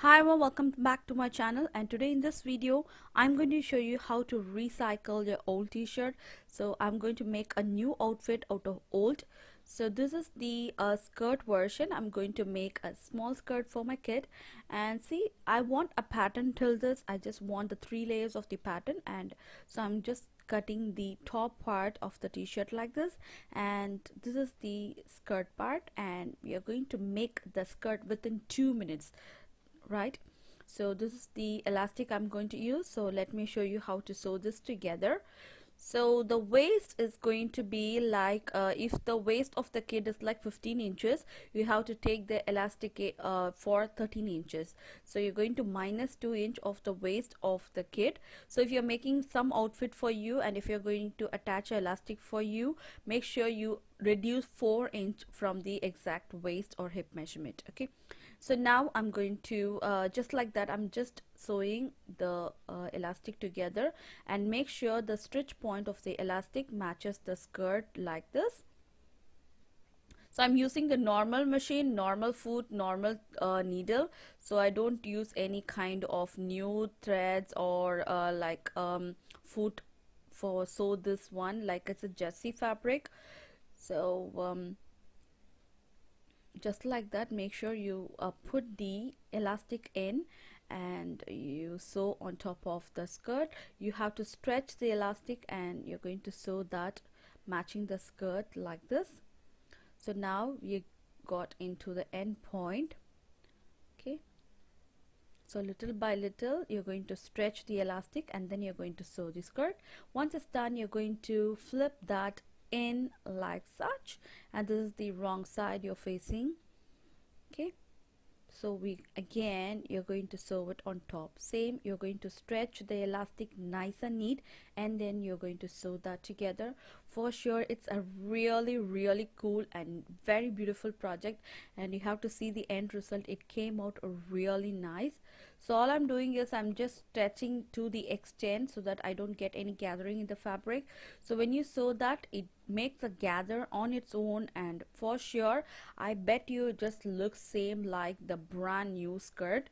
Hi everyone, welcome back to my channel and today in this video I'm going to show you how to recycle your old t-shirt. So I'm going to make a new outfit out of old. So this is the uh, skirt version. I'm going to make a small skirt for my kid and see I want a pattern till this. I just want the three layers of the pattern and so I'm just cutting the top part of the t-shirt like this and this is the skirt part and we are going to make the skirt within two minutes right? So this is the elastic I'm going to use. So let me show you how to sew this together. So the waist is going to be like uh, if the waist of the kid is like 15 inches you have to take the elastic uh, for 13 inches. So you're going to minus 2 inch of the waist of the kid. So if you're making some outfit for you and if you're going to attach elastic for you make sure you reduce 4 inch from the exact waist or hip measurement okay so now I'm going to uh, just like that I'm just sewing the uh, elastic together and make sure the stitch point of the elastic matches the skirt like this. So I'm using the normal machine normal foot normal uh, needle. So I don't use any kind of new threads or uh, like um, foot for sew this one like it's a jersey fabric. So um, just like that make sure you uh, put the elastic in and you sew on top of the skirt. You have to stretch the elastic and you're going to sew that matching the skirt like this. So now you got into the end point. Okay. So little by little you're going to stretch the elastic and then you're going to sew the skirt. Once it's done you're going to flip that in like such and this is the wrong side you're facing okay? So we again you're going to sew it on top. Same you're going to stretch the elastic nice and neat and then you're going to sew that together for sure it's a really really cool and very beautiful project and you have to see the end result. It came out really nice. So all I'm doing is I'm just stretching to the extent so that I don't get any gathering in the fabric. So when you sew that it makes a gather on its own and for sure I bet you it just looks same like the brand new skirt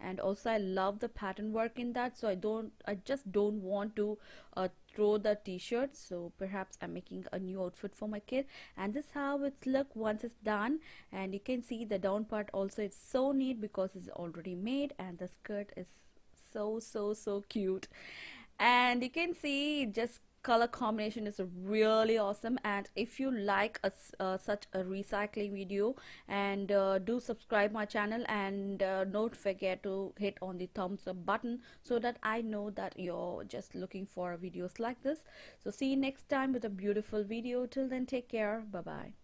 and also I love the pattern work in that so I don't I just don't want to uh, throw the t-shirt. So perhaps I'm making a new outfit for my kid. And this how it's look once it's done. And you can see the down part also it's so neat because it's already made and the skirt is so so so cute. And you can see just color combination is really awesome. And if you like a, uh, such a recycling video and uh, do subscribe my channel and uh, don't forget to hit on the thumbs up button so that I know that you're just looking for videos like this. So see you next time with a beautiful video. Till then take care. Bye bye